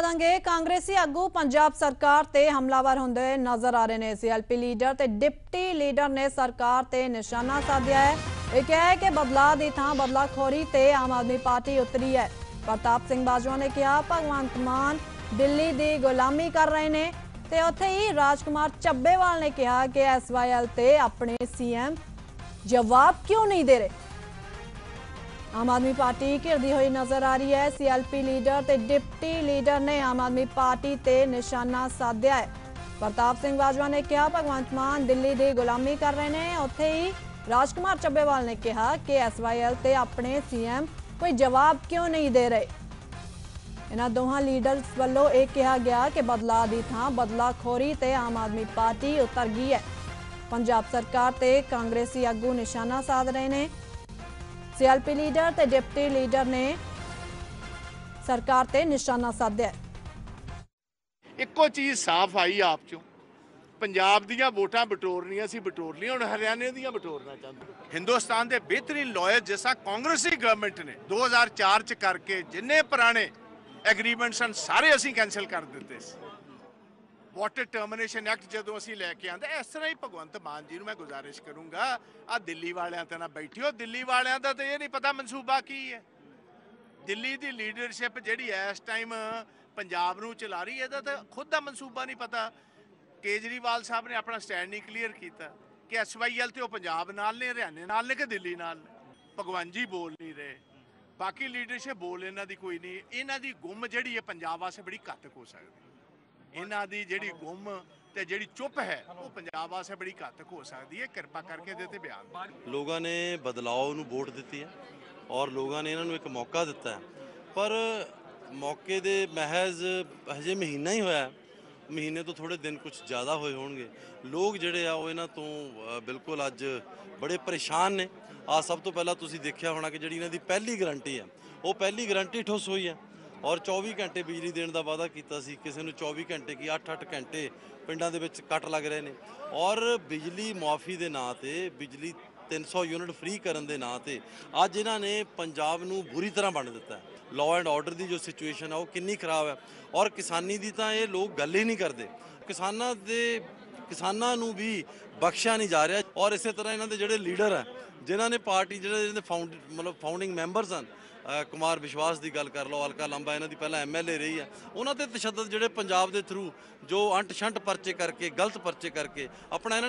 ਵਧਾਂਗੇ ਕਾਂਗਰਸੀ ਆਗੂ ਪੰਜਾਬ ਸਰਕਾਰ ਤੇ ਹਮਲਾਵਰ ਹੁੰਦੇ ਨਜ਼ਰ ਆ ਰਹੇ ਨੇ। ਸੀਐਲਪੀ ਲੀਡਰ ਤੇ ਡਿਪਟੀ ਲੀਡਰ ਨੇ ਸਰਕਾਰ ਤੇ ਨਿਸ਼ਾਨਾ ਸਾਧਿਆ ਹੈ। ਇਹ ਕਿਹਾ ਕਿ ਬਦਲਾਅ ਦੀ ਥਾਂ ਬਦਲਾਖੋਰੀ ਤੇ ਆਮ ਆਦਮੀ ਪਾਰਟੀ ਉਤਰੀ ਹੈ। ਪ੍ਰਤਾਪ ਸਿੰਘ ਬਾਜਵਾ ਨੇ ਕਿਹਾ, ਭਗਵੰਤ ਮਾਨ ਦਿੱਲੀ ਦੀ ਗੁਲਾਮੀ ਕਰ ਰਹੇ ਨੇ ਤੇ ਉੱਥੇ ਹੀ ਰਾਜਕੁਮਾਰ ਚੱਬੇਵਾਲ ਨੇ ਕਿਹਾ ਕਿ ਐਸਵਾਈਐਲ ਤੇ ਆਪਣੇ ਸੀਐਮ ਜਵਾਬ ਕਿਉਂ ਨਹੀਂ ਦੇ ਰਹੇ? ਆਮ ਆਦਮੀ ਪਾਰਟੀ ਘਿਰਦੀ ਹੋਈ ਨਜ਼ਰ ਆ ਰਹੀ ਹੈ। ਸੀਐਲਪੀ ਲੀਡਰ ਤੇ ਡਿਪਟੀ ਲੀਡਰ ਨੇ ਆਮ ਆਦਮੀ ਪਾਰਟੀ ਤੇ ਨਿਸ਼ਾਨਾ ਸਾਧਿਆ ਹੈ। ਪ੍ਰਤਾਪ ਸਿੰਘ ਬਾਜਵਾ ਨੇ ਕਿਹਾ, ਭਗਵੰਤ ਮਾਨ ਦਿੱਲੀ ਦੀ ਗੁਲਾਮੀ ਕਰ ਰਹੇ ਨੇ। ਉੱਥੇ ਹੀ ਰਾਜਕੁਮਾਰ ਚੱਬੇਵਾਲ ਨੇ ਕਿਹਾ ਕਿ ਐਸਵਾਈਐਲ ਤੇ ਆਪਣੇ ਸੀਐਮ ਕੋਈ ਜਵਾਬ ਕਿਉਂ ਨਹੀਂ ਦੇ ਰਹੇ। ਇਹਨਾਂ ਦੋਹਾਂ ਲੀਡਰਸ ਵੱਲੋਂ ਇਹ ਕਿਹਾ ਗਿਆ ਕਿ ਬਦਲਾਅ ਦੀ ਥਾਂ ਬਦਲਾਖੋਰੀ ਤੇ ਆਮ ਆਦਮੀ ਪਾਰਟੀ ਉਤਰ ਗਈ ਹੈ। ਪੰਜਾਬ ਸਰਕਾਰ ਤੇ ਕਾਂਗਰਸੀ ਆਗੂ ਨਿਸ਼ਾਨਾ ਸਾਧ ਰਹੇ ਨੇ। ਸੀਐਲਪੀ ਲੀਡਰ ਤੇ ਡਿਪਟੀ ਲੀਡਰ ਨੇ ਸਰਕਾਰ ਤੇ ਨਿਸ਼ਾਨਾ ਸਾਧਿਆ। ਇੱਕੋ ਚੀਜ਼ ਸਾਫ਼ ਆਈ ਆਪ ਚੋਂ। ਪੰਜਾਬ ਦੀਆਂ ਵੋਟਾਂ ਬਟੋਰਨੀਆਂ ਸੀ ਬਟੋਰ ਲਈਆਂ ਹੁਣ ਹਰਿਆਣੇ ਦੀਆਂ ਬਟੋਰਨਾ ਚਾਹੁੰਦੇ ਹਿੰਦੁਸਤਾਨ ਦੇ ਬਿਹਤਰੀਨ ਲਾਇਰ ਜਿਸਾ ਕਾਂਗਰਸੀ ਗਵਰਨਮੈਂਟ ਨੇ 2004 ਚ ਕਰਕੇ ਜਿੰਨੇ ਪੁਰਾਣੇ ਐਗਰੀਮੈਂਟ ਸਨ ਸਾਰੇ ਅਸੀਂ ਕੈਨਸਲ ਕਰ ਦਿੱਤੇ ਸੀ। ਵਾਟਰ ਟਰਮੀਨੇਸ਼ਨ ਐਕਟ ਜਦੋਂ ਅਸੀਂ ਲੈ ਕੇ ਆਂਦੇ ਇਸ ਤਰ੍ਹਾਂ ਹੀ ਭਗਵੰਤ ਮਾਨ ਜੀ ਨੂੰ ਮੈਂ ਗੁਜ਼ਾਰਿਸ਼ ਕਰੂੰਗਾ ਆ ਦਿੱਲੀ ਵਾਲਿਆਂ ਤੇ ਨਾ ਬੈਠਿਓ। ਦਿੱਲੀ ਵਾਲਿਆਂ ਦਾ ਤਾਂ ਇਹ ਨਹੀਂ ਪਤਾ ਮਨਸੂਬਾ ਕੀ ਹੈ। ਦਿੱਲੀ ਦੀ ਲੀਡਰਸ਼ਿਪ ਜਿਹੜੀ ਇਸ ਟਾਈਮ ਪੰਜਾਬ ਨੂੰ ਚਲਾ ਰਹੀ ਹੈ, ਇਹਦਾ ਤਾਂ ਖੁਦ ਦਾ ਮਨਸੂਬਾ ਨਹੀਂ ਪਤਾ। ਕੇਜਰੀਵਾਲ ਸਾਹਿਬ ਨੇ ਆਪਣਾ ਸਟੈਂਡ ਨਹੀਂ ਕਲੀਅਰ ਕੀਤਾ ਕਿ ਐਸਵਾਈਐਲ ਤੇ ਉਹ ਪੰਜਾਬ ਨਾਲ ਨੇ, ਹਰਿਆਣੇ ਨਾਲ ਨੇ ਕਿ ਦਿੱਲੀ ਨਾਲ ਨੇ। ਭਗਵੰਤ ਜੀ ਬੋਲ ਨਹੀਂ ਰਹੇ। ਬਾਕੀ ਲੀਡਰਸ਼ਿਪ ਬੋਲ ਇਹਨਾਂ ਦੀ ਕੋਈ ਨਹੀਂ। ਇਹਨਾਂ ਦੀ ਗੁੰਮ ਜਿਹੜੀ ਹੈ, ਪੰਜਾਬ ਵਾਸਤੇ ਬੜੀ ਘਾਤਕ ਹੋ ਸਕਦੀ ਇਹਨਾਂ ਦੀ ਜਿਹੜੀ ਗੁੰਮ ਤੇ ਜਿਹੜੀ ਚੁੱਪ ਹੈ, ਉਹ ਪੰਜਾਬ ਵਾਸਤੇ ਬੜੀ ਘਾਤਕ ਹੋ ਸਕਦੀ ਹੈ। ਕਿਰਪਾ ਕਰਕੇ ਇਹਦੇ ਤੇ ਬਿਆਨ ਦਿਓ। ਲੋਕਾਂ ਨੇ ਬਦਲਾਅ ਨੂੰ ਵੋਟ ਦਿੱਤੀ ਹੈ ਔਰ ਲੋਕਾਂ ਨੇ ਇਹਨਾਂ ਨੂੰ ਇੱਕ ਮੌਕਾ ਦਿੱਤਾ ਹੈ। ਪਰ ਮੌਕੇ ਦੇ ਮਹਿਜ਼ ਹਜੇ ਮਹੀਨਾ ਹੀ ਹੋਇਆ ਮਹੀਨੇ ਤੋਂ ਥੋੜੇ ਦਿਨ ਕੁਝ ਜ਼ਿਆਦਾ ਹੋਏ ਹੋਣਗੇ। ਲੋਕ ਜਿਹੜੇ ਆ, ਉਹ ਇਹਨਾਂ ਤੋਂ ਬਿਲਕੁਲ ਅੱਜ ਬੜੇ ਪਰੇਸ਼ਾਨ ਨੇ। ਆ ਸਭ ਤੋਂ ਪਹਿਲਾਂ ਤੁਸੀਂ ਦੇਖਿਆ ਹੋਣਾ ਕਿ ਜਿਹੜੀ ਇਹਨਾਂ ਦੀ ਪਹਿਲੀ ਗਰੰਟੀ ਹੈ, ਉਹ ਪਹਿਲੀ ਗਰੰਟੀ ਠੁੱਸ ਹੋਈ ਹੈ। ਔਰ 24 ਘੰਟੇ ਬਿਜਲੀ ਦੇਣ ਦਾ ਵਾਅਦਾ ਕੀਤਾ ਸੀ। ਕਿਸੇ ਨੂੰ 24 ਘੰਟੇ ਕੀ 8-8 ਘੰਟੇ ਪਿੰਡਾਂ ਦੇ ਵਿੱਚ ਕੱਟ ਲੱਗ ਰਹੇ ਨੇ। ਔਰ ਬਿਜਲੀ ਮੁਆਫੀ ਦੇ ਨਾਂ ਤੇ, ਬਿਜਲੀ 300 ਯੂਨਿਟ ਫ੍ਰੀ ਕਰਨ ਦੇ ਨਾਂ ਤੇ ਅੱਜ ਇਹਨਾਂ ਨੇ ਪੰਜਾਬ ਨੂੰ ਬੁਰੀ ਤਰ੍ਹਾਂ ਵੰਡ ਦਿੱਤਾ ਹੈ। ਲਾਅ ਐਂਡ ਆਰਡਰ ਦੀ ਜੋ ਸਿਚੁਏਸ਼ਨ ਆ, ਉਹ ਕਿੰਨੀ ਖਰਾਬ ਹੈ। ਔਰ ਕਿਸਾਨੀ ਦੀ ਤਾਂ ਇਹ ਲੋਕ ਗੱਲ ਹੀ ਨਹੀਂ ਕਰਦੇ। ਕਿਸਾਨਾਂ ਦੇ ਕਿਸਾਨਾਂ ਨੂੰ ਵੀ ਬਖਸ਼ਿਆ ਨਹੀਂ ਜਾ ਰਿਹਾ ਔਰ ਇਸੇ ਤਰ੍ਹਾਂ ਇਹਨਾਂ ਦੇ ਜਿਹੜੇ ਲੀਡਰ ਆ, ਜਿਨ੍ਹਾਂ ਨੇ ਪਾਰਟੀ, ਜਿਹੜੇ ਇਹਨਾਂ ਦੇ ਫਾਊਂਡ ਮਤਲਬ ਫਾਊਂਡਿੰਗ ਮੈਂਬਰਸ ਹਨ ਕੁਮਾਰ ਵਿਸ਼ਵਾਸ ਦੀ ਗੱਲ ਕਰ ਲਓ, ਅਲਕਾ ਲੰਬਾ, ਇਹਨਾਂ ਦੀ ਪਹਿਲਾਂ ਐਮਐਲਏ ਰਹੀ ਆ, ਉਹਨਾਂ ਤੇ ਤਸ਼ੱਦਦ ਜਿਹੜੇ ਪੰਜਾਬ ਦੇ ਥਰੂ ਜੋ ਅੰਟ ਛੰਟ ਪਰਚੇ ਕਰਕੇ, ਗਲਤ ਪਰਚੇ ਕਰਕੇ, ਆਪਣਾ ਇਹਨਾਂ ਨੇ